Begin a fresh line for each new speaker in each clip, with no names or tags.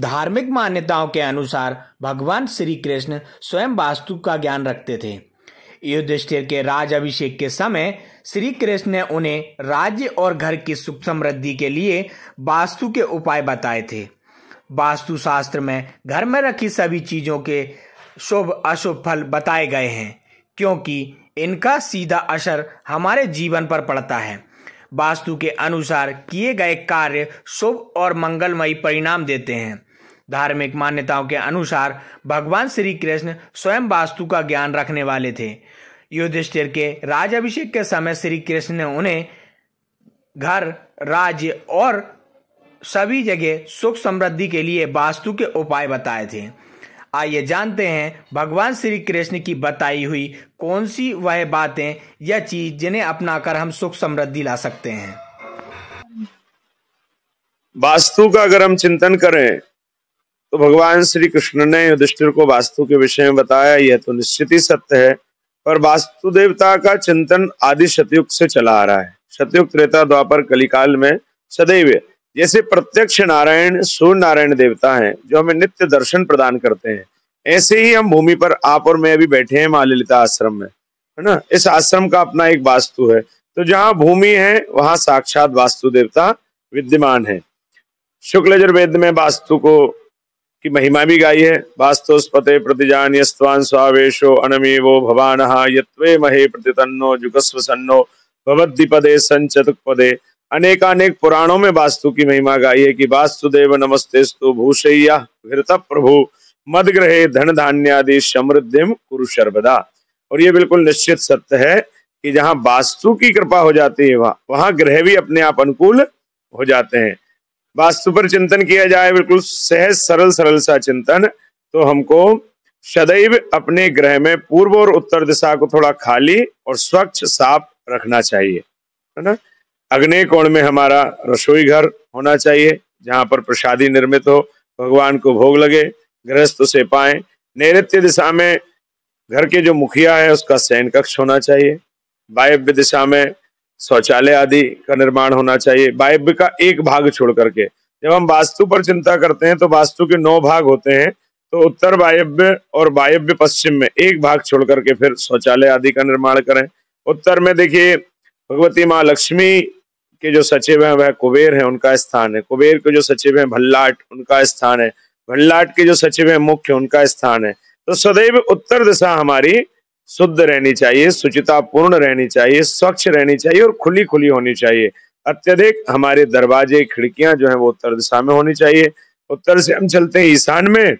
धार्मिक मान्यताओं के अनुसार भगवान श्री कृष्ण स्वयं वास्तु का ज्ञान रखते थे। युधिष्ठिर के राज अभिषेक के समय श्री कृष्ण ने उन्हें राज्य और घर की सुख समृद्धि के लिए वास्तु के उपाय बताए थे। वास्तु शास्त्र में घर में रखी सभी चीज़ों के शुभ, अशुभ फल बताए गए हैं, क्योंकि इनका सीधा असर हमारे जीवन पर पड़ता है। वास्तु के अनुसार किए गए कार्य शुभ और मंगलमयी परिणाम देते हैं। धार्मिक मान्यताओं के अनुसार भगवान श्री कृष्ण स्वयं वास्तु का ज्ञान रखने वाले थे। युधिष्ठिर के राज अभिषेक के समय श्री कृष्ण ने उन्हें घर, राज्य और सभी जगह सुख समृद्धि के लिए वास्तु के उपाय बताए थे। आइए जानते हैं भगवान श्री कृष्ण की बताई हुई कौन सी वह बातें या चीज़ जिन्हें अपनाकर हम सुख समृद्धि ला सकते हैं।
वास्तु का अगर हम चिंतन करें तो भगवान श्री कृष्ण ने युधिष्ठिर को वास्तु के विषय में बताया, यह तो निश्चित ही सत्य है, पर वास्तु देवता का चिंतन आदि शतयुग से चला आ रहा है। शतयुग त्रेता द्वापर कलिकाल में सदैव, जैसे प्रत्यक्ष नारायण सूर्य नारायण देवता हैं, जो हमें नित्य दर्शन प्रदान करते हैं। ऐसे ही हम भूमि पर आप और मैं अभी बैठे हैं माँ आश्रम में, है ना? इस आश्रम का अपना एक वास्तु है। तो जहाँ भूमि है, वहाँ साक्षात वास्तु देवता विद्यमान है। शुक्ल में वास्तु को की महिमा भी गाई है। वास्तुस्पते प्रतिजान यस्वान स्वावेशो अनमेवो भवान यत्वे महे प्रतितन्नो जुगस्व सन्नो भवद्दिपदे संचतुपदे अनेकानेक पुराणों में वास्तु की महिमा गाई है कि वास्तुदेव नमस्ते स्तु भूषैया घृत प्रभु मद ग्रहे धन धान्यादि समृद्धि कुरु और ये बिल्कुल निश्चित सत्य है कि जहाँ वास्तु की कृपा हो जाती है, वहाँ वहाँ ग्रह भी अपने आप अनुकूल हो जाते हैं। वास्तु पर चिंतन किया जाए, बिल्कुल सहज, सरल सरल सा चिंतन तो हमको सदैव अपने ग्रह में पूर्व और उत्तर दिशा को थोड़ा खाली और स्वच्छ, साफ़ रखना चाहिए, है ना? अग्नि कोण में हमारा रसोई घर होना चाहिए, जहाँ पर प्रसादी निर्मित हो, भगवान को भोग लगे, गृहस्थ से पाए। नैत्य दिशा में घर के जो मुखिया है, उसका सैन कक्ष होना चाहिए। वायव्य दिशा में शौचालय आदि का निर्माण होना चाहिए। वायव्य का एक भाग छोड़ करके। जब हम वास्तु पर चिंता करते हैं तो वास्तु के नौ भाग होते हैं। तो उत्तर वायव्य और वायव्य पश्चिम में एक भाग छोड़ करके फिर शौचालय आदि का निर्माण करें। उत्तर में देखिए, भगवती माँ लक्ष्मी के जो सचिव हैं, वह कुबेर है, उनका स्थान है। कुबेर के जो सचिव हैं, भल्लाट, उनका स्थान है। भल्लाट के जो सचिव हैं, मुख्य, उनका स्थान है। तो सदैव उत्तर दिशा हमारी शुद्ध रहनी चाहिए सुचिता पूर्ण रहनी चाहिए, स्वच्छ रहनी चाहिए और खुली खुली होनी चाहिए। अत्यधिक हमारे दरवाजे, खिड़कियाँ जो है वो उत्तर दिशा में होनी चाहिए। उत्तर से हम चलते हैं ईशान में।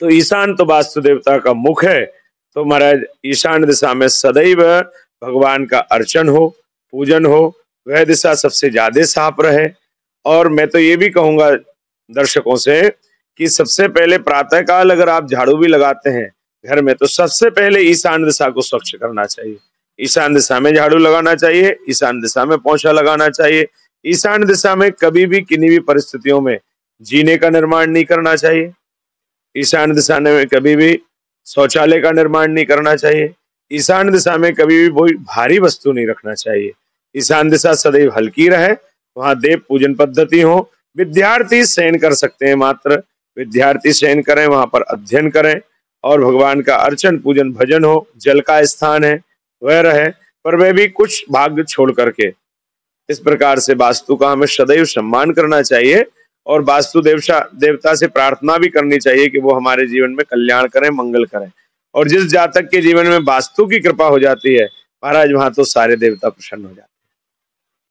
तो ईशान तो वास्तु देवता का मुख है। तो महाराज, ईशान दिशा में सदैव भगवान का अर्चन हो, पूजन हो, वह दिशा सबसे ज़्यादा साफ़ रहे। और मैं तो ये भी कहूँगा दर्शकों से कि सबसे पहले प्रातः काल अगर आप झाड़ू भी लगाते हैं घर में तो सबसे पहले ईशान दिशा को स्वच्छ करना चाहिए। ईशान दिशा में झाड़ू लगाना चाहिए, ईशान दिशा में पोछा लगाना चाहिए। ईशान दिशा में कभी भी किन्हीं भी परिस्थितियों में जीने का निर्माण नहीं करना चाहिए। ईशान दिशा में कभी भी शौचालय का निर्माण नहीं करना चाहिए। ईशान दिशा में कभी भी कोई भारी वस्तु नहीं रखना चाहिए। ईशान दिशा सदैव हल्की रहे, वहाँ देव पूजन पद्धति हो। विद्यार्थी शयन कर सकते हैं मात्र। विद्यार्थी शयन करें, वहाँ पर अध्ययन करें। और भगवान का अर्चन, पूजन, भजन हो, जल का स्थान है, वह रहे, पर वह भी कुछ भाग छोड़ करके। इस प्रकार से वास्तु का हमें सदैव सम्मान करना चाहिए और वास्तु देवता देवता से प्रार्थना भी करनी चाहिए कि वो हमारे जीवन में कल्याण करें, मंगल करें। और जिस जातक के जीवन में वास्तु की कृपा हो जाती है, महाराज वहाँ तो सारे देवता प्रसन्न हो जाते